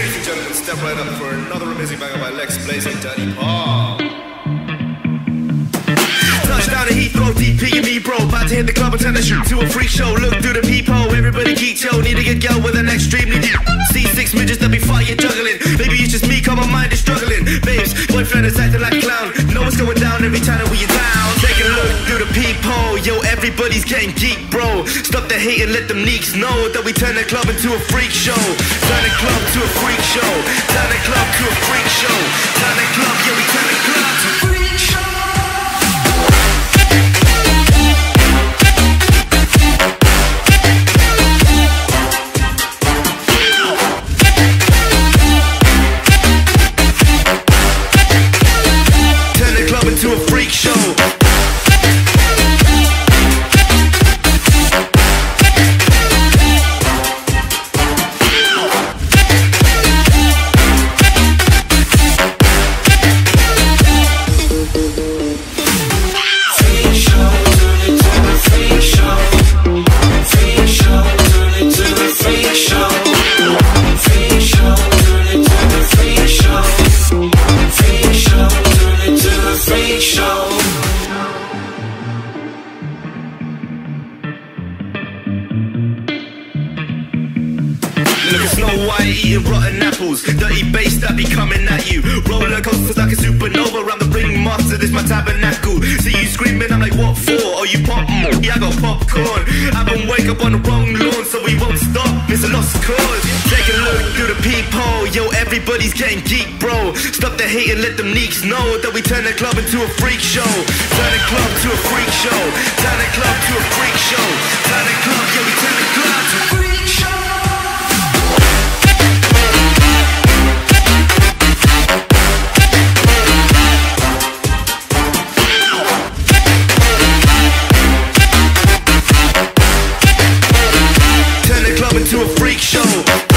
Ladies and gentlemen, step right up for another amazing banger by LexBlaze and Dirty Palm. Touchdown to Heathrow, DP and me, bro. About to hit the club and turn the shoot to a freak show. Look through the peephole, everybody geek, yo. Need to get girl with an extremely deep. See six midgets that be fighting, juggling. Maybe it's just me, cause my mind is struggling. Babes, boyfriend is acting like a clown. Know what's going down every time that we are down. Take a look through the peephole, yo. Everybody's getting geek, bro. Stop the hate and let them neeks know that we turn the club into a freak show. Turn the club show. Club to a freak show. The club, yeah, we Look Snow White eating rotten apples. Dirty bass that be coming at you. Roller coasters like a supernova around the ring master. This my tabernacle. See you screaming, I'm like, what for? Oh, you pop? Yeah, I got popcorn. I been wake up on the wrong lawn, so we won't stop. It's a lost cause. Take a look through the peephole. Yo, everybody's getting geek, bro. Stop the hate and let them neeks know that we turn the club into a freak show. Turn the club to a freak show. Turn the club show.